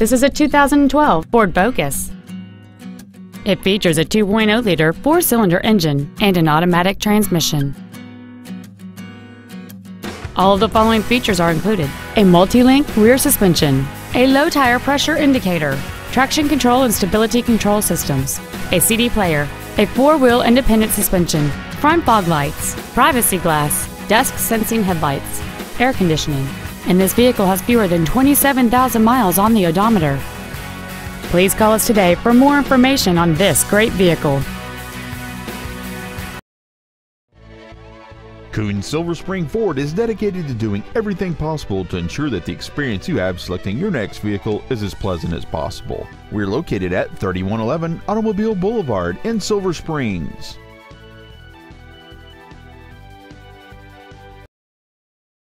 This is a 2012 Ford Focus. It features a 2.0-liter four-cylinder engine and an automatic transmission. All of the following features are included. A multi-link rear suspension, a low tire pressure indicator, traction control and stability control systems, a CD player, a four-wheel independent suspension, front fog lights, privacy glass, dusk sensing headlights, air conditioning, and this vehicle has fewer than 27,000 miles on the odometer. Please call us today for more information on this great vehicle. Koons Silver Spring Ford is dedicated to doing everything possible to ensure that the experience you have selecting your next vehicle is as pleasant as possible. We're located at 3111 Automobile Boulevard in Silver Springs.